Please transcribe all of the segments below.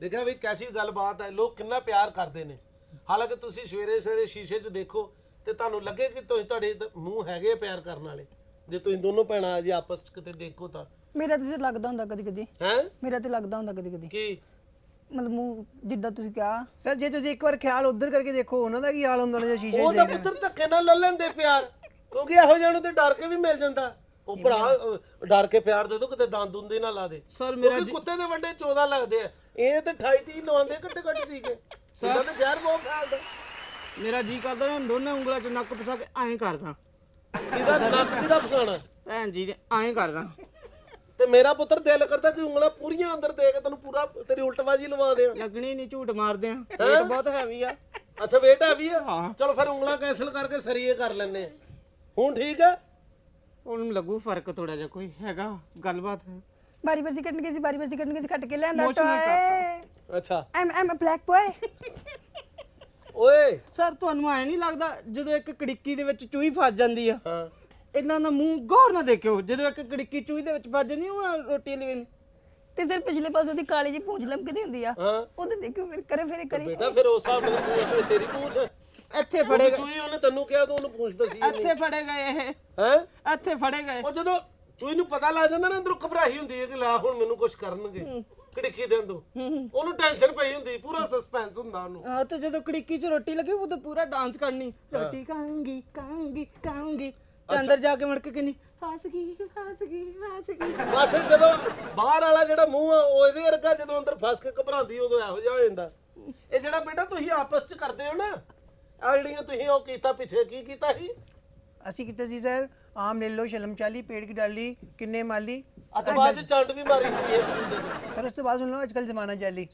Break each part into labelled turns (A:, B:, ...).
A: ਦੇਖਿਆ ਵੀ ਕੈਸੀ ਗੱਲਬਾਤ ਹੈ ਲੋਕ ਕਿੰਨਾ ਪਿਆਰ ਕਰਦੇ ਨੇ। ਹਾਲਾਂਕਿ ਤੁਸੀਂ ਸਵੇਰੇ ਸਵੇਰੇ ਸ਼ੀਸ਼ੇ 'ਚ ਦੇਖੋ ਤੇ ਤੁਹਾਨੂੰ ਲੱਗੇ ਕਿ ਤੁਸੀਂ ਤੁਹਾਡੇ ਮੂੰਹ ਹੈਗੇ ਪਿਆਰ ਕਰਨ ਵਾਲੇ। ਜੇ ਤੁਸੀਂ ਦੋਨੋਂ ਭੈਣਾਂ ਜੇ ਆਪਸ 'ਚ ਕਿਤੇ ਦੇਖੋ ਤਾਂ।
B: ਮੇਰਾ ਤੇ ਲੱਗਦਾ ਹੁੰਦਾ ਕਦੀ ਕਦੀ।
A: ਹੈ?
B: ਮੇਰਾ ਤੇ ਲੱਗਦਾ ਹੁੰਦਾ ਕਦੀ ਕਦੀ।
A: ਕੀ?
B: ਮਤਲਬ ਮੂੰਹ ਜਿੱਦਾਂ ਤੁਸੀਂ ਕਿਹਾ।
C: ਸਰ ਜੇ ਤੁਸੀਂ ਇੱਕ ਵਾਰ ਖਿਆਲ ਉਧਰ ਕਰਕੇ ਦੇਖੋ ਉਹਨਾਂ ਦਾ ਕੀ ਹਾਲ ਹੁੰਦਾ ਨੇ ਜੇ ਸ਼ੀਸ਼ੇ 'ਚ
A: ਉਹ ਤਾਂ ਪੁੱਤਰ ਧੱਕੇ ਨਾਲ ਲੈ ਲੈਂਦੇ ਪਿਆਰ। ਕਿਉਂਕਿ ਇਹੋ ਜਿਹਾ ਨੂੰ ਤੇ ਡਰ ਕੇ ਵੀ ਮਿਲ ਜਾਂਦਾ। ਉਹ ਭਰਾ ਅਹ, ਡਰ ਕੇ ਪਿਆਰ ਦੇ ਦੋ ਕਿਤੇ ਦੰਦ ਦੁੰਦੇ ਨਾ ਲਾ ਦੇ।
D: ਸਰ ਮੇਰਾ
A: ਕਿਉਂਕਿ ਕੁੱਤੇ ਦੇ ਵੱਡੇ 14 ਲੱਗਦੇ ਆ। ਇਹ ਤੇ 28 30 ਲਵਾਉਂਦੇ ਘੱਟੇ ਘੱਟ ਸੀਗੇ ਇਹਦਾ ਤੇ ਜ਼ਹਿਰ ਬਹੁਤ ਫੈਲਦਾ
D: ਮੇਰਾ ਜੀ ਕਰਦਾ ਨਾ ਦੋਨੇ ਉਂਗਲਾਂ 'ਚ ਨੱਕ ਫਸਾ ਕੇ ਐਂ ਕਰਦਾ।
A: ਇਹਦਾ ਨੱਕ ਕਿਹਦਾ ਫਸਾਣਾ
D: ਭੈਣ ਜੀ ਦੇ ਐਂ ਕਰਦਾ।
A: ਤੇ ਮੇਰਾ ਪੁੱਤਰ ਦਿਲ ਕਰਦਾ ਕਿ ਉਂਗਲਾਂ ਪੂਰੀਆਂ ਅੰਦਰ ਦੇ ਕੇ ਤੈਨੂੰ ਪੂਰਾ ਤੇਰੀ ਉਲਟਬਾਜੀ ਲਵਾ ਦਿਆਂ।
D: ਲੱਗਣੀ ਨਹੀਂ ਝੂਠ ਮਾਰਦੇ ਆ। ਰੇਟ ਬਹੁਤ ਹੈਵੀ ਆ।
A: ਅੱਛਾ ਵੇਟ ਹੈ ਵੀ ਆ?
D: ਹਾਂ।
A: ਚਲੋ ਫਿਰ ਉਂਗਲਾਂ ਕੈਂਸਲ ਕਰਕੇ ਸਰੀਏ ਕਰ ਲੈਨੇ ਆ। ਹੁਣ ਠੀਕ ਹੈ?
D: ਉਹਨੂੰ ਲੱਗੂ ਫ਼ਰਕ ਥੋੜਾ ਜਿਹਾ ਕੋਈ ਹੈਗਾ ਗੱਲਬਾਤ
B: ਬਾਰੀ ਬਾਰੀ ਕੱਟਣ ਗਈ ਸੀ ਬਾਰੀ ਬਾਰੀ ਕੱਟਣ ਗਈ ਸੀ ਕੱਟ ਕੇ ਲਿਆਂਦਾ ਟੋਏ
A: ਅੱਛਾ।
B: ਐਮ ਐਮ ਬਲੈਕ ਬॉय
A: ਓਏ।
D: ਸਰ ਤੁਹਾਨੂੰ ਐ ਨਹੀਂ ਲੱਗਦਾ ਜਦੋਂ ਇੱਕ ਕੜਿੱਕੀ ਦੇ ਵਿੱਚ ਚੂਹੀ ਫਸ ਜਾਂਦੀ ਆ?
A: ਹਾਂ।
D: ਇਹਨਾਂ ਦਾ ਮੂੰਹ ਗੌਰ ਨਾ ਦੇਖਿਓ ਜਦੋਂ ਇੱਕ ਕੜਿੱਕੀ ਚੂਹੀ ਦੇ ਵਿੱਚ ਫਸ ਜਾਂਦੀ ਉਹ ਰੋਟੀ ਲਈ
B: ਤੇ ਸਿਰ ਪਿਛਲੇ ਪਾਸੇ ਉਹਦੀ ਕਾਲੀ ਜੀ ਪੂੰਛ ਲਮਕਦੀ ਹੁੰਦੀ ਆ।
A: ਹਾਂ।
B: ਉਹਦੇ ਦੇਖਿਓ ਫਿਰ ਕਰੇ ਫਿਰ ਕਰੇ।
A: ਬੇਟਾ ਫਿਰ ਉਸ ਹਿਸਾਬ ਨਾਲ ਪੂਛ ਹੋਈ, ਤੇਰੀ ਪੂਛ।
D: ਇੱਥੇ
A: ਫੜੇ
D: ਫੜੇ
A: ਚੂਈ ਉਹਨੇ ਤੈਨੂੰ ਕਿਹਾ ਤੂੰ ਉਹਨੂੰ ਪੁੱਛਦਾ ਸੀ
D: ਇੱਥੇ ਫੜੇ ਗਏ ਇਹ।
A: ਹੈ?
D: ਇੱਥੇ ਫੜੇ ਗਏ।
A: ਉਹ ਜਦੋਂ ਚੂਈ ਨੂੰ ਪਤਾ ਲੱਗ ਜਾਂਦਾ ਨਾ ਅੰਦਰੋਂ ਘਬਰਾਹੀ ਹੁੰਦੀ ਹੈ ਕਿ ਲੈ ਹੁਣ ਮੈਨੂੰ ਕੁਝ ਕਰਨਗੇ। ਕਿੜਕੀ ਦੇ। ਅੰਦਰੋਂ ਉਹਨੂੰ ਟੈਨਸ਼ਨ ਪਈ ਹੁੰਦੀ ਪੂਰਾ ਸਸਪੈਂਸ ਹੁੰਦਾ ਉਹਨੂੰ।
D: ਹਾਂ ਤੇ ਜਦੋਂ ਕੜਿੱਕੀ 'ਚ ਰੋਟੀ ਲੱਗੀ ਉਹ ਤਾਂ ਪੂਰਾ ਡਾਂਸ ਕਰਨੀ। ਰੋਟੀ ਖਾਉਂਗੀ ਖਾਉਂਗੀ ਤੇ ਅੰਦਰ ਜਾ ਕੇ ਮੁੜ ਕੇ ਕਹਿੰਨੀ ਹੱਸ ਗਈ ਹੱਸ ਗਈ ਹੱਸ ਗਈ
A: ਬਸ ਜਦੋਂ ਬਾਹਰ ਵਾਲਾ ਜਿਹੜਾ ਮੂੰਹ ਆ ਉਹ ਇਹਦੇ ਵਰਗਾ ਜਦੋਂ ਅੰਦਰ ਫਸ ਕੇ ਘਬਰਾਉਂਦੀ ਉਦੋਂ ਇਹੋ ਜਿਹਾ ਹੋ ਜਾਂਦਾ। ਇਹ ਜਿਹੜਾ ਬੇਟਾ ਤੁਸੀਂ ਆਪਸ ਚ ਕਰਦੇ ਹੋ ਨਾ ਆ ਜਿਹੜੀਆਂ ਤੁਸੀਂ ਉਹ ਕੀਤਾ ਪਿੱਛੇ ਕੀ ਕੀਤਾ ਸੀ?
C: ਅਸੀਂ ਕਿਤੇ ਸੀ ਸਰ ਆਮ ਲੈ ਲਓ ਸ਼ਲਮ ਚਾਲੀ ਪੇੜ ਕੀ ਡਾਲੀ ਕਿੰਨੇ ਮਾਲੀ?
A: ਬਾਅਦ ਚ ਚੰਡ ਵੀ ਮਾਰੀ ਹੁੰਦੀ ਹੈ।
C: ਸਰ ਉਸ ਤੋਂ ਬਾਅਦ ਸੁਣ ਲਓ ਅੱਜ ਕੱਲ ਜ਼ਮਾਨਾ ਚਾਲੀ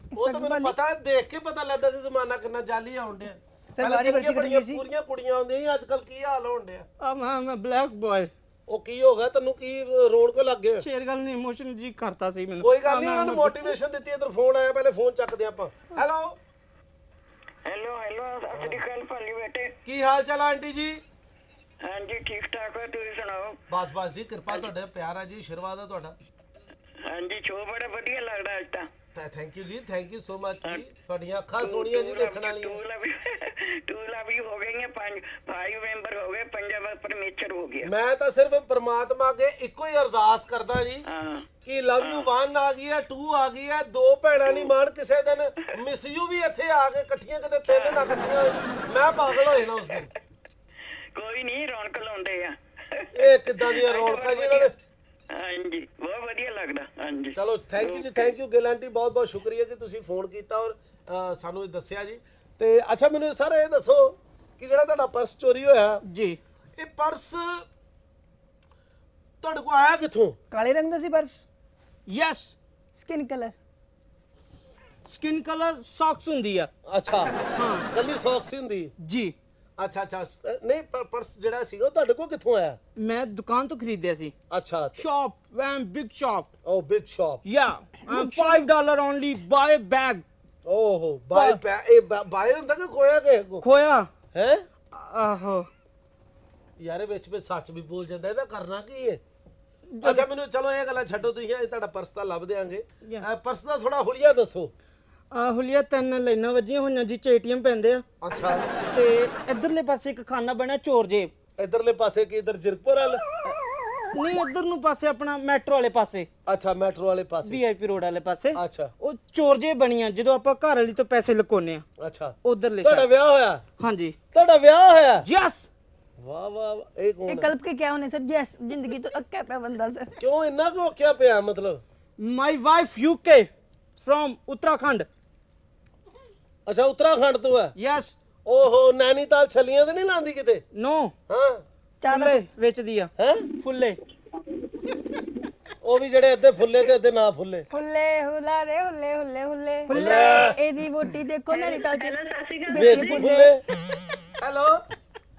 A: ਉਹ ਤਾਂ ਮੈਨੂੰ ਪਤਾ ਦੇਖ ਕੇ ਪਤਾ ਲੱਗਦਾ ਕਿ ਜ਼ਮਾਨਾ ਕਿੰਨਾ ਜਾਲੀ ਆਉਣ ਡਿਆ।
C: ਸਰ,
A: ਪਹਿਲਾਂ
C: ਵਾਰੀ ਵਰਸੀ
A: ਚੰਗੀਆਂ
C: ਕੱਢੀ
A: ਬੜੀਆਂ
C: ਸੀ।
A: ਪੂਰੀਆਂ ਕੁੜੀਆਂ ਆਉਂਦੀਆਂ ਸੀ ਅੱਜ ਕੱਲ ਕੀ ਹਾਲ ਹੋਣ ਡਿਆ?
D: ਆ ਮੈਂ ਮੈਂ ਬਲੈਕ ਬॉय
A: ਉਹ ਕੀ ਹੋ ਗਿਆ ਤੈਨੂੰ ਕੀ ਰੋਡ ਕੋ ਲੱਗ ਗਿਆ?
D: ਸ਼ੇਰ ਗੱਲ ਨੇ ਇਮੋਸ਼ਨ ਜੀ ਕਰਤਾ ਸੀ ਮੈਨੂੰ।
A: ਕੋਈ ਗੱਲ ਨਹੀਂ ਉਹਨਾਂ ਨੂੰ ਮੋਟੀਵੇਸ਼ਨ ਦਿੱਤੀ ਇਧਰ ਫੋਨ ਆਇਆ ਪਹਿਲੇ ਫੋਨ ਚੱਕਦੇ ਆਪਾਂ। ਹੈਲੋ
E: ਹੈਲੋ ਹੈਲੋ ਸਤਿ ਸ਼੍ਰੀ ਅਕਾਲ ਭਾਲੀ ਬੇਟੇ।
A: ਕੀ ਹਾਲ ਚਾਲ ਆਂਟੀ ਜੀ?
E: ਹਾਂਜੀ ਠੀਕ ਠਾਕ ਹੈ ਤੁਸੀਂ ਸੁਣਾਓ?
A: ਬਸ ਬਸ ਜੀ ਕਿਰਪਾ ਤੁਹਾਡੇ ਪਿਆਰ ਆ ਜੀ ਆਸ਼ੀਰਵਾਦ ਆ ਤੁਹਾਡਾ।
E: ਹਾਂਜੀ ਸ਼ੋਅ ਬੜਾ ਵਧੀਆ ਲੱਗਦਾ ਅੱਜ ਤਾਂ।
A: ਤਾਂ ਥੈਂਕ ਯੂ ਜੀ ਥੈਂਕ ਯੂ ਸੋ ਮਚ ਜੀ ਤੁਹਾਡੀਆਂ ਅੱਖਾਂ ਸੋਹਣੀਆਂ ਜੀ ਦੇਖਣ ਵਾਲੀਆਂ।
E: ਟੂਲਾ ਵੀ ਹੋ ਗਈਆਂ ਪੰਜ ਫਾਈਵ ਮੈਂਬਰ ਹੋ ਗਏ ਪੰਜਾਬ ਪਰਮੇਸ਼ਰ ਹੋ ਗਿਆ।
A: ਮੈਂ ਤਾਂ ਸਿਰਫ ਪ੍ਰਮਾਤਮਾ ਅੱਗੇ ਇੱਕੋ ਹੀ ਅਰਦਾਸ ਕਰਦਾ ਜੀ
E: ਹਾਂ।
A: ਕਿ ਲਵ ਯੂ 1 ਆ ਗਈ ਹੈ 2 ਆ ਗਈ ਹੈ ਦੋ ਭੈਣਾਂ ਨਹੀਂ ਮਾਣ ਕਿਸੇ ਦਿਨ। ਮਿਸ ਯੂ ਵੀ ਇੱਥੇ ਆ ਕੇ ਇਕੱਠੀਆਂ ਕਿਤੇ ਤਿੰਨ ਨਾ ਇਕੱਠੀਆਂ। ਮੈਂ ਪਾਗਲ ਹੋ ਜਾਣਾ ਉਸ ਦਿਨ।
E: ਕੋਈ ਨਹੀਂ ਰੌਣਕ ਲਾਉਂਦੇ ਆ।
A: ਇਹ ਕਿੱਦਾਂ ਦੀਆਂ ਰੌਣਕਾਂ ਜੀ ਇਹਨਾਂ ਦੇ?
E: ਹਾਂਜੀ ਬਹੁਤ ਵਧੀਆ ਲੱਗਦਾ ਹਾਂਜੀ।
A: ਚਲੋ ਥੈਂਕ ਯੂ ਜੀ ਥੈਂਕ ਯੂ ਗਿਲ ਆਂਟੀ ਬਹੁਤ ਬਹੁਤ ਸ਼ੁਕਰੀਆ ਕਿ ਤੁਸੀਂ ਫੋਨ ਕੀਤਾ ਔਰ ਸਾਨੂੰ ਇਹ ਦੱਸਿਆ ਜੀ। ਤੇ ਅੱਛਾ ਮੈਨੂੰ ਸਰ ਇਹ ਦੱਸੋ ਕਿ ਜਿਹੜਾ ਤੁਹਾਡਾ ਪਰਸ ਚੋਰੀ ਹੋਇਆ
D: ਜੀ।
A: ਇਹ ਪਰਸ ਤੁਹਾਡੇ ਕੋਲ ਆਇਆ ਕਿੱਥੋਂ?
C: ਕਾਲੇ ਰੰਗ ਦਾ ਸੀ purse?
D: Yes
B: skin colour
D: skin colour socks ਹੁੰਦੀ ਆ।
A: ਅੱਛਾ।
D: ਹਾਂ
A: ਕੱਲੀ ਸੌਕਸ ਹੀ ਹੁੰਦੀ।
D: ਜੀ।
A: ਅੱਛਾ ਅੱਛਾ। ਨਹੀਂ ਪਰ- ਪਰਸ ਜਿਹੜਾ ਸੀਗਾ ਉਹ ਤੁਹਾਡੇ ਕੋਲ ਕਿੱਥੋਂ ਆਇਆ?
D: ਮੈਂ ਦੁਕਾਨ ਤੋਂ ਖਰੀਦਿਆ ਸੀ।
A: ਅੱਛਾ
D: ਸ਼ਾਪ ਵੈਮ ਬਿਗ ਸ਼ਾਪ
A: ਉਹ ਬਿਗ ਸ਼ਾਪ
D: ਯਾ 5 ਡਾਲਰ ਓਨਲੀ ਬਾਏ ਬੈਗ
A: ਓਹੋ ਬਾਈ ਇਹ ਬਾਈ ਹੁੰਦਾ ਕਿ ਖੋਇਆ ਕੋ
D: ਖੋਇਆ।
A: ਹੈ?
D: ਆਹੋ।
A: ਯਾਰ ਵਿੱਚ ਵਿੱਚ ਸੱਚ ਵੀ ਬੋਲ ਜਾਂਦਾ ਇਹਦਾ ਕਰਨਾ ਕੀ ਹੈ ਅੱਛਾ ਮੈਨੂੰ ਚਲੋ ਇਹ ਗੱਲਾਂ ਛੱਡੋ ਤੁਸੀਂ ਇਹ ਤੁਹਾਡਾ ਪਰਸ ਤਾਂ ਲੱਭ ਦੇਾਂਗੇ ਪਰਸ ਦਾ ਥੋੜਾ ਹੁਲੀਆ ਦੱਸੋ।
D: ਆ ਹੁਲੀਆ ਤਿੰਨ ਲਾਈਨਾਂ ਵੱਜੀਆਂ ਹੋਈਆਂ ਜੀ ਚ ਏਟੀਐਮ ਪੈਂਦੇ ਆ।
A: ਅੱਛਾ।
D: ਤੇ ਇਧਰਲੇ ਪਾਸੇ ਇੱਕ ਖਾਨਾ ਬਣਿਆ ਚੋਰ ਜੇਬ।
A: ਇਧਰਲੇ ਪਾਸੇ ਕੀ ਇਧਰ ਜਿਰਕਪੁਰ ਵਾਲ?
D: ਨਹੀਂ ਇਧਰ ਨੂੰ ਪਾਸੇ ਆਪਣਾ ਮੈਟਰੋ ਵਾਲੇ ਪਾਸੇ।
A: ਅੱਛਾ ਮੈਟਰੋ ਵਾਲੇ ਪਾਸੇ।
D: ਵੀਆਈਪੀ ਰੋਡ ਵਾਲੇ ਪਾਸੇ।
A: ਅੱਛਾ।
D: ਉਹ ਚੋਰ ਜੇ ਬਣੀਆਂ ਜਦੋਂ ਆਪਾਂ ਘਰ ਵਾਲੀ ਤੋਂ ਪੈਸੇ ਲੁਕਾਉਨੇ ਆ।
A: ਅੱਛਾ।
D: ਉਧਰਲੇ
A: ਤੁਹਾਡਾ ਵਿਆਹ ਹੋਇਆ?
D: ਹਾਂਜੀ।
A: ਤੁਹਾਡਾ ਵਿਆਹ ਹੋਇਆ?
D: ਯੈਸ
A: ਵਾਹ ਵਾਹ ਵਾਹ, ਇਹ ਕੌਣ
B: ਇਹ
A: ਹੈ?
B: ਕਲਪ ਕੇ ਕਿਆ ਹੋਣੇ ਸਰ ਜੈਸ ਜ਼ਿੰਦਗੀ ਤੋਂ ਅੱਕਿਆ ਪਿਆ ਬੰਦਾ ਸਰ
A: ਕਿਉਂ ਇੰਨਾ ਕੁ ਔਖਿਆ ਪਿਆ ਮਤਲਬ?
D: My wife U K from Uttarakhand
A: ਅੱਛਾ ਉੱਤਰਾਖੰਡ ਤੋਂ ਹੈ?
D: ਯੈਸ
A: ਓਹੋ ਨੈਨੀਤਾਲ ਛਲੀਆਂ ਤੇ ਨਹੀਂ ਲਾਂਦੀ ਕਿਤੇ?
D: ਨੋ
A: ਹਾਂ।
D: ਫੁੱਲੇ ਵੇਚਦੀ ਆ।
A: ਹੈ?
D: ਫੁੱਲੇ।
A: ਉਹ ਵੀ ਜਿਹੜੇ ਅੱਧੇ ਫੁੱਲੇ ਤੇ ਅੱਧੇ ਨਾ ਫੁੱਲੇ।
B: ਹੁੱਲੇ ਹੁਲਾ ਰੇ ਹੁੱਲੇ ਹੁੱਲੇ ਹੁੱਲੇ। ਇਹਦੀ ਵੋਟੀ ਦੇਖੋ ਨੈਣੀਤਾਲ ਚ।
A: ਵੇਚਦੀ ਫੁੱਲੇ। Hello.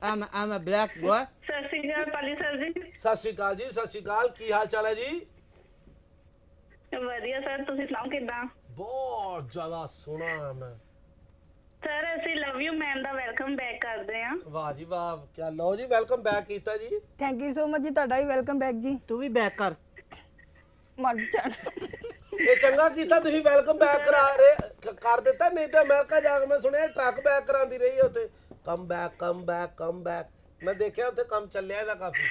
D: Am am a black boy
E: ਸਤਿ ਸ਼੍ਰੀ ਅਕਾਲ ਪਾਲੀ ਸਰ ਜੀ।
A: ਸਤਿ ਸ਼੍ਰੀ ਅਕਾਲ ਜੀ ਸਤਿ ਸ਼੍ਰੀ ਅਕਾਲ। ਕੀ ਹਾਲ ਚਾਲ ਹੈ ਜੀ?
E: ਵਧੀਆ ਸਰ ਤੁਸੀਂ ਸੁਣਾਓ ਕਿਦਾਂ?
A: ਬਹੁਤ ਜ਼ਿਆਦਾ ਸੋਹਣਾ ਮੈਂ।
E: ਸਰ ਅਸੀਂ ਲਵ ਯੂ ਮੈਮ ਦਾ ਵੈਲਕਮ ਬੈਕ ਕਰਦੇ ਆ
A: ਵਾਹ ਜੀ ਵਾਹ ਕੀ ਲਓ ਜੀ ਵੈਲਕਮ ਬੈਕ ਕੀਤਾ ਜੀ।
B: ਥੈਂਕ ਯੂ ਸੋ ਮਚ ਜੀ ਤੁਹਾਡਾ ਵੀ ਵੈਲਕਮ ਬੈਕ ਜੀ।
D: ਤੂੰ ਵੀ ਬੈਕ ਕਰ।
B: ਮਰ ਜਾਣਾ।
A: ਇਹ ਚੰਗਾ ਕੀਤਾ ਤੁਸੀਂ ਵੈਲਕਮ ਬੈਕ ਕਰਾ ਰਹੇ ਕਰ ਦਿੱਤਾ ਨਹੀਂ ਤੇ ਅਮਰੀਕਾ ਜਾ ਕੇ ਮੈਂ ਸੁਣਿਆ ਟਰੱਕ ਬੈਕ ਕਰਾਉਂਦੀ ਰਹੀ ਹੈ ਉੱਥੇ। Come back come back come back ਮੈਂ ਦੇਖਿਆ ਉੱਥੇ ਕੰਮ ਚੱਲਿਆ ਇਹਦਾ ਕਾਫੀ।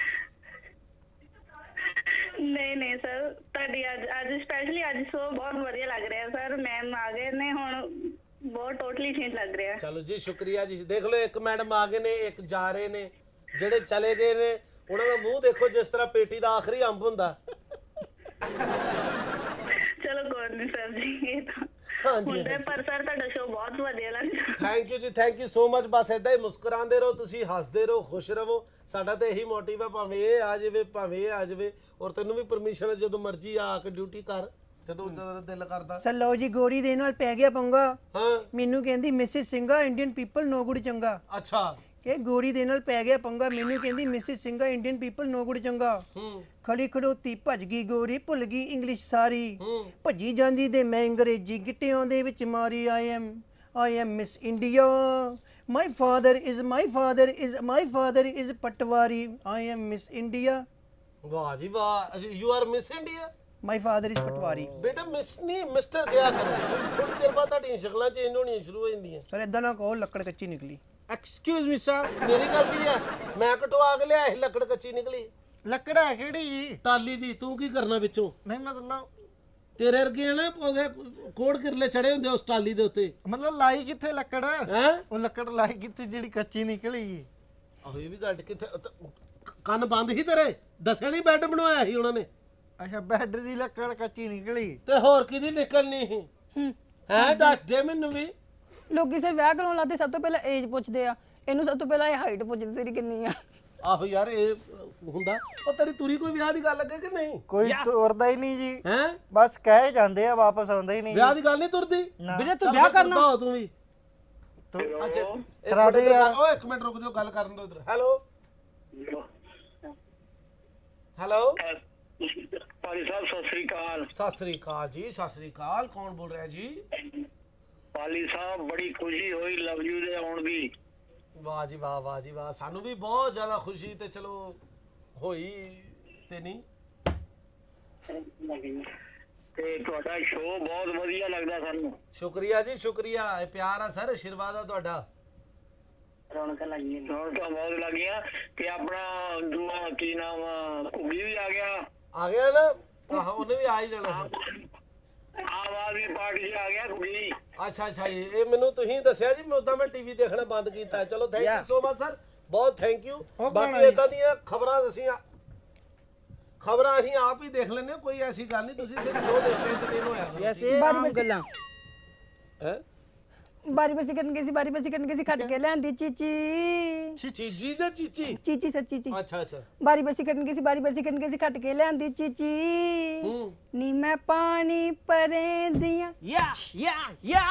F: ਨਹੀਂ ਨਹੀਂ ਸਰ ਤੁਹਾਡੀ ਅੱਜ ਅੱਜ ਸਪੈਸ਼ਲੀ ਅੱਜ ਸ਼ੋ ਬਹੁਤ ਵਧੀਆ ਲੱਗ ਰਿਹਾ ਸਰ ਮੈਮ ਆ ਗਏ ਨੇ ਹੁਣ ਬਹੁਤ ਟੋਟਲੀ ਚੇਂਜ ਲੱਗ ਰਿਹਾ।
A: ਚਲੋ ਜੀ ਸ਼ੁਕਰੀਆ ਜੀ। ਦੇਖ ਲਓ ਇੱਕ ਮੈਡਮ ਆ ਗਏ ਨੇ ਇੱਕ ਜਾ ਰਹੇ ਨੇ ਜਿਹੜੇ ਚਲੇ ਗਏ ਨੇ ਉਹਨਾਂ ਦਾ ਮੂੰਹ ਦੇਖੋ ਜਿਸ ਤਰ੍ਹਾਂ ਪੇਟੀ ਦਾ ਆਖਰੀ ਅੰਬ ਹੁੰਦਾ।
F: ਚਲੋ ਕੋਈ ਨਹੀਂ ਸਰ ਜੀ ਇਹ ਤਾਂ
A: ਹਾਂਜੀ
F: ਪਰ ਸਰ ਤੁਹਾਡਾ ਸ਼ੋ ਬਹੁਤ ਵਧੀਆ ਲੱਗਦਾ।
A: ਥੈਂਕ ਯੂ ਜੀ ਥੈਂਕ ਯੂ ਸੋ ਮਚ ਬਸ ਏਦਾਂ ਹੀ ਮੁਸਕਰਾਉਂਦੇ ਰਹੋ ਤੁਸੀਂ ਹੱਸਦੇ ਰਹੋ ਖੁਸ਼ ਰਹੋ। ਸਾਡਾ ਤਾਂ ਇਹੀ ਮੋਟਿਵ ਹੈ ਭਾਵੇਂ ਇਹ ਆ ਜਾਵੇ ਭਾਵੇਂ ਇਹ ਆ ਜਾਵੇ। ਔਰ ਤੈਨੂੰ ਵੀ ਪਰਮਿਸ਼ਨ ਹੈ ਜਦੋਂ ਮਰਜ਼ੀ ਆ ਕੇ ਡਿਊਟੀ ਕਰ। ਜਦੋਂ ਜਦੋਂ ਦਿਲ ਕਰਦਾ।
C: ਸਰ ਲਓ ਜੀ ਗੋਰੀ ਦੇ ਨਾਲ ਪੈ ਗਿਆ ਪੰਗਾ।
A: ਹਾਂ।
C: ਮੈਨੂੰ ਕਹਿੰਦੀ Mrs Singha Indian people no good ਚੰਗਾ।
A: ਅੱਛਾ।
C: ਇਹ ਗੋਰੀ ਦੇ ਨਾਲ ਪੈ ਗਿਆ ਪੰਗਾ। ਮੈਨੂੰ ਕਹਿੰਦੀ Mrs Singha Indian people no good ਚੰਗਾ।
A: ਹੂੰ।
C: ਖੜੀ ਖੜੋਤੀ ਭੱਜ ਗਈ ਗੋਰੀ ਭੁੱਲ ਗਈ ਇੰਗਲਿਸ਼ ਸਾਰੀ। ਭੱਜੀ ਜਾਂਦੀ ਦੇ ਮੈਂ ਅੰਗਰੇਜ਼ੀ ਗਿੱਟਿਆਂ ਦੇ ਵਿੱਚ ਮਾਰੀ I am I am miss India my father is my father is my father is patwari. I am miss India
A: ਵਾਹ ਜੀ ਵਾਹ। You are miss India
C: my father is patwari
A: ਬੇਟਾ ਮਿਸ ਨਹੀਂ ਮਿਸਟਰ ਕਿਹਾ ਕਰੋ? ਥੋੜੀ ਦੇਰ ਬਾਅਦ ਤੁਹਾਡੀਆਂ ਸ਼ਕਲਾਂ ਚੇਂਜ ਹੋਣੀਆਂ ਸ਼ੁਰੂ ਹੋ ਜਾਂਦੀਆਂ।
C: ਸਰ ਇਦਾਂ ਨਾ ਕਹੋ ਲੱਕੜ ਕੱਚੀ ਨਿਕਲੀ।
D: ਐਕਸਕਿਊਜ਼ ਮੀ ਸਰ
A: ਮੇਰੀ ਗਲਤੀ ਹੈ? ਮੈਂ ਕਟਵਾ ਕੇ ਲਿਆ ਸੀ ਲੱਕੜ ਕੱਚੀ ਨਿਕਲੀ।
G: ਲੱਕੜਾ ਹੈ ਕਿਹੜੀ? ਜੀ
A: ਟਾਲੀ ਦੀ ਤੂੰ ਕੀ ਕਰਨਾ ਵਿੱਚੋਂ?
G: ਨਹੀਂ ਮਤਲਬ
A: ਤੇਰੇ ਵਰਗੇ ਆ ਨਾ ਉਹਦੇ ਕੋੜ ਕਿਰਲੇ ਚੜੇ ਹੁੰਦੇ ਉਸ ਟਾਲੀ ਦੇ ਉੱਤੇ।
G: ਮਤਲਬ ਲਾਈ ਕਿੱਥੇ ਲੱਕੜ?
A: ਹੈ?
G: ਉਹ ਲੱਕੜ ਲਾਈ ਕਿੱਥੇ ਜਿਹੜੀ ਕੱਚੀ ਨਿਕਲੀ?
A: ਆਹੋ ਇਹ ਵੀ ਗੱਲ ਕਿੱਥੇ ਕੰਨ ਬੰਦ ਹੀ ਤੇਰੇ? ਦੱਸਿਆ ਨਹੀਂ ਬੈੱਡ ਬਣਵਾਇਆ ਸੀ ਉਹਨਾਂ ਨੇ।
G: ਅੱਛਾ ਬੈੱਡ ਦੀ ਲੱਕੜ ਕੱਚੀ ਨਿਕਲੀ।
A: ਤੇ ਹੋਰ ਕਿਹਦੀ ਨਿਕਲਣੀ ਸੀ?
B: ਹੂੰ
A: ਹੈ ਦੱਸ ਦੇ ਮੈਨੂੰ ਵੀ।
B: ਲੋਕੀ ਸੇ ਵਿਆਹ ਕਰਾਉਣ ਲੱਗਦੇ ਸਭ ਤੋਂ ਪਹਿਲਾਂ ਏਜ ਪੁੱਛਦੇ ਆ। ਇਹਨੂੰ ਸਭ ਤੋਂ ਪਹਿਲਾਂ ਇਹ ਹਾਈਟ ਪੁੱਛਦੇ ਤੇਰੀ ਕਿੰਨੀ ਆ?
A: ਆਹੋ ਯਾਰ ਇਹ ਹੁੰਦਾ। ਉਹ ਤੇਰੀ ਤੁਰੀ ਕੋਈ ਵਿਆਹ ਦੀ ਗੱਲ ਲੱਗੇ ਕਿ ਨਹੀਂ?
G: ਕੋਈ ਤੁਰਦਾ ਹੀ ਨਹੀਂ ਜੀ।
A: ਹੈ?
G: ਬਸ ਕਹਿ ਜਾਂਦੇ ਆ ਵਾਪਸ ਆਉਂਦਾ ਹੀ ਨਹੀਂ
A: ਵਿਆਹ ਦੀ ਗੱਲ ਨਹੀਂ ਤੁਰਦੀ?
D: ਵੀਰੇ ਤੂੰ ਵਿਆਹ ਕਰਨਾ।
A: ਹੋ ਤੂੰ ਵੀ। ਅੱਛਾ ਇੱਕ
G: ਕਰਾ
A: ਮਿੰਟ
G: ਦੇ
A: ਇੱਧਰ
G: ਯਾਰ।
A: ਓਏ ਇੱਕ ਮਿੰਟ ਰੁਕ ਜਾਓ ਗੱਲ ਕਰਨ ਦੋ ਇਧਰ। ਹੈਲੋ। ਹੈਲੋ?
H: ਪਾਲੀ ਸਾਹਿਬ ਸਤਿ ਸ੍ਰੀ ਅਕਾਲ।
A: ਸਤਿ ਸ੍ਰੀ ਅਕਾਲ ਜੀ ਸਤਿ ਸ੍ਰੀ ਅਕਾਲ। ਕੌਣ ਬੋਲ ਰਿਹਾ ਜੀ?
H: ਪਾਲੀ ਸਾਹਿਬ ਬੜੀ ਖੁਸ਼ੀ ਹੋਈ ਲਵ ਯੂ ਦੇ ਆਉਣ ਦੀ।
A: ਵਾਹ ਜੀ ਵਾਹ ਵਾਹ ਜੀ ਵਾਹ। ਸਾਨੂੰ ਵੀ ਬਹੁਤ ਜ਼ਿਆਦਾ ਖੁਸ਼ੀ ਤੇ ਚਲੋ ਹੋਈ ਤੇ ਨਹੀਂ।
H: ਤੇ ਤੁਹਾਡਾ ਸ਼ੋਅ ਬਹੁਤ ਵਧੀਆ ਲੱਗਦਾ ਸਾਨੂੰ।
A: ਸ਼ੁਕਰੀਆ ਜੀ ਸ਼ੁਕਰੀਆ। ਇਹ ਪਿਆਰ ਆ ਸਰ ਆਸ਼ੀਰਵਾਦ ਆ ਤੁਹਾਡਾ।
H: ਰੌਣਕਾਂ ਲੱਗੀਆਂ। ਰੌਣਕਾਂ ਬਹੁਤ ਲੱਗੀਆਂ ਤੇ ਆਪਣਾ ਦੂਆ ਕੀ ਨਾਮ ਘੁੱਗੀ ਵੀ ਆ ਗਿਆ।
A: ਆ ਗਿਆ ਨਾ? ਆਹ ਉਹਨੇ ਵੀ ਆ ਹੀ ਜਾਣਾ।
H: ਆਮ ਆਦਮੀ ਪਾਰਟੀ ਆ ਗਿਆ ਘੁੱਗੀ
A: ਅੱਛਾ ਅੱਛਾ ਜੀ। ਇਹ ਮੈਨੂੰ ਤੁਸੀਂ ਦੱਸਿਆ ਜੀ ਮੈਂ ਉਦਾਂ ਮੈਂ ਟੀਵੀ ਦੇਖਣਾ ਬੰਦ ਕੀਤਾ। ਚਲੋ thank you so much sir ਬਹੁਤ ਥੈਂਕ ਯੂ ਬਾਕੀ ਇਦਾਂ ਦੀਆਂ ਖਬਰਾਂ ਅਸੀਂ ਖਬਰਾਂ ਅਸੀਂ ਆਪ ਹੀ ਦੇਖ ਲੈਂਦੇ ਹਾਂ ਕੋਈ ਐਸੀ ਗੱਲ ਨਹੀਂ। ਤੁਸੀਂ ਸਿਰਫ ਸ਼ੋਅ ਦੇਖ ਕੇ entertain ਹੋਇਆ
D: ਯੈਸ ਇਹ ਆਮ ਗੱਲਾਂ।
A: ਹੈ?
B: ਬਾਰੀ ਬਰਸੀ ਕਰਨ ਗਈ ਸੀ ਬਾਰੀ ਬਰਸੀ ਕਰਨ ਗਈ ਸੀ ਖੱਟ ਕੇ ਲਿਆਂਦੀ ਚੀਚੀ।
A: ਚੀਜੀ ਜਾਂ ਚੀਚੀ?
B: ਚੀਚੀ ਸਰ ਚੀਚੀ।
A: ਅੱਛਾ ਅੱਛਾ।
B: ਬਾਰੀ ਬਰਸੀ ਕਰਨ ਗਈ ਸੀ ਬਾਰੀ ਬਰਸੀ ਕਰਨ ਗਈ ਸੀ ਖੱਟ ਕੇ ਲਿਆਂਦੀ ਚੀਚੀ।
A: ਹੂੰ।
B: ਨੀ ਮੈਂ ਪਾਣੀ ਪਰੇ ਦੀਆਂ
D: ਯਾ ਯਾ ਯਾ।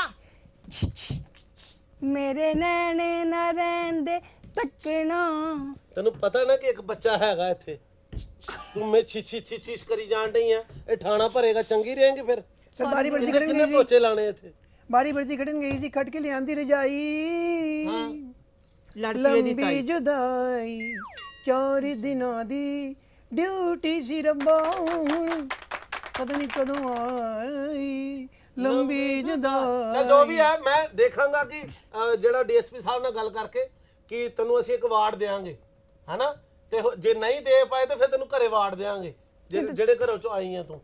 B: ਮੇਰੇ ਨੈਣੇ ਨਾ ਰਹਿੰਦੇ ਤੱਕਣਾ।
A: ਤੈਨੂੰ ਪਤਾ ਨਾ ਕਿ ਇੱਕ ਬੱਚਾ ਹੈਗਾ ਇੱਥੇ। ਤੂੰ ਮੈਂ ਛੀ ਛੀ ਛੀ ਛੀ ਕਰੀ ਜਾਣ ਡਈ ਆ। ਇਹ ਠਾਣਾ ਭਰੇਗਾ ਚੰਗੀ ਰਹੇਂਗੇ ਫਿਰ।
C: ਬਾਰੀ ਬਰਜੀ ਖੜਨ ਗਈ ਸੀ।
A: ਪੋਚੇ ਲਾਣੇ ਇੱਥੇ?
C: ਬਾਰੀ ਬਰਜੀ ਖੜਨ ਗਈ ਸੀ ਖੜ ਕੇ ਲਿਆਂਦੀ ਰਜਾਈ।
D: ਲੜਕੀ ਦੀ
C: ਲੰਬੀ
D: ਤਾਈ।
C: ਜੁਦਾਈ ਚਾਰ ਦਿਨਾਂ ਦੀ ਡਿਊਟੀ ਸੀ ਰੱਬਾ ਪਤਾ ਨਹੀਂ ਕਦੋਂ ਆਈ ਲੰਬੀ ਜੁਦਾਈ।
A: ਚਲ ਜੋ ਵੀ ਹੈ ਮੈਂ ਦੇਖਾਂਗਾ ਕਿ ਅਹ, ਜਿਹੜਾ ਡੀਐਸਪੀ ਸਾਹਿਬ ਨਾਲ ਗੱਲ ਕਰਕੇ ਕਿ ਤੈਨੂੰ ਅਸੀਂ ਇੱਕ ਵਾਰਡ ਦੇਵਾਂਗੇ ਹੈਨਾ? ਤੇ ਹੋ- ਜੇ ਨਹੀਂ ਦੇ ਪਾਏ ਤਾਂ ਫਿਰ ਤੈਨੂੰ ਘਰੇ ਵਾਰਡ ਦੇਵਾਂਗੇ ਜਿਹੜੇ ਜਿਹੜੇ ਘਰੋਂ ਚੋਂ ਆਈ ਆ ਤੂੰ।